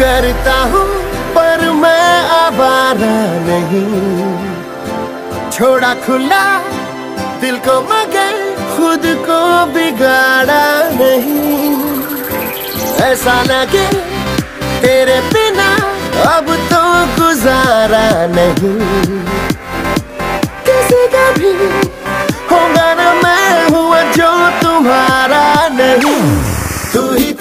करता हूँ, पर मैं आवारा नहीं। छोड़ा खुला दिल को मगर खुद को बिगाड़ा नहीं। ऐसा लगे तेरे बिना अब तो गुजारा नहीं। किसी का भी होगा ना मैं हुआ जो तुम्हारा नहीं। तू ही